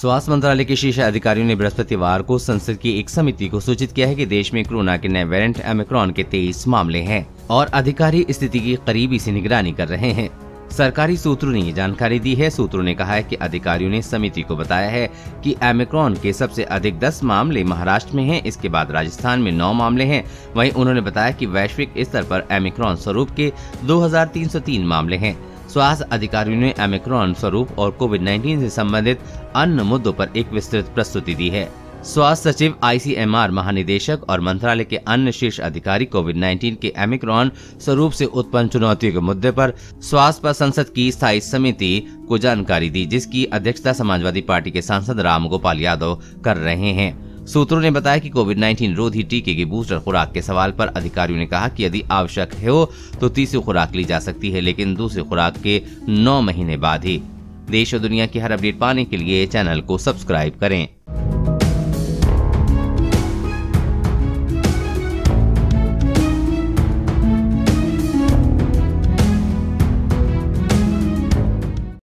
स्वास्थ्य मंत्रालय के शीर्ष अधिकारियों ने बृहस्पतिवार को संसद की एक समिति को सूचित किया है कि देश में कोरोना के नए वेरिएंट एमिक्रॉन के तेईस मामले हैं और अधिकारी स्थिति की करीबी से निगरानी कर रहे हैं। सरकारी सूत्रों ने ये जानकारी दी है। सूत्रों ने कहा है कि अधिकारियों ने समिति को बताया है कि एमिक्रॉन के सबसे अधिक 10 मामले महाराष्ट्र में हैं, इसके बाद राजस्थान में 9 मामले हैं। वहीं उन्होंने बताया कि वैश्विक स्तर पर एमिक्रॉन स्वरूप के 2303 मामले हैं। स्वास्थ्य अधिकारियों ने एमिक्रॉन स्वरूप और कोविड 19 से संबंधित अन्य मुद्दों पर एक विस्तृत प्रस्तुति दी है। स्वास्थ्य सचिव आईसीएमआर महानिदेशक और मंत्रालय के अन्य शीर्ष अधिकारी कोविड 19 के एमिक्रॉन स्वरूप से उत्पन्न चुनौतियों के मुद्दे पर स्वास्थ्य पर संसद की स्थायी समिति को जानकारी दी, जिसकी अध्यक्षता समाजवादी पार्टी के सांसद राम गोपाल यादव कर रहे हैं। सूत्रों ने बताया कि कोविड 19 रोधी टीके की बूस्टर खुराक के सवाल पर अधिकारियों ने कहा कि यदि आवश्यक हो तो तीसरी खुराक ली जा सकती है, लेकिन दूसरी खुराक के नौ महीने बाद ही। देश और दुनिया की हर अपडेट पाने के लिए चैनल को सब्सक्राइब करें।